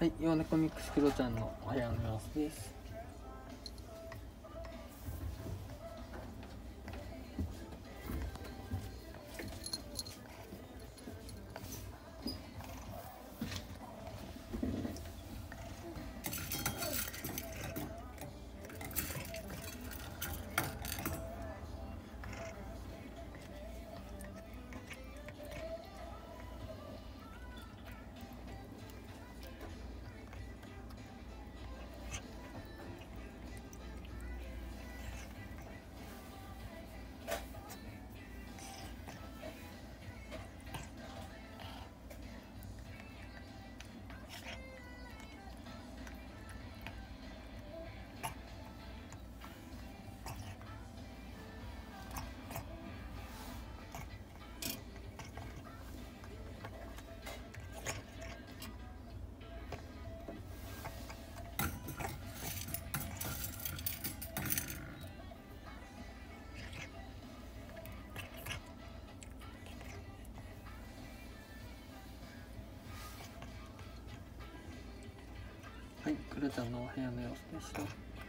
はい、ヨネコミックスクロちゃんのお部屋の様子です。はい、クルちゃんのお部屋の様子でした。